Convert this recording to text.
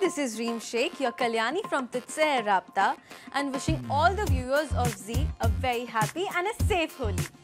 this is Reem Sheikh, your Kalyani from Tujhse Raabta and wishing all the viewers of Zee a very happy and a safe Holi.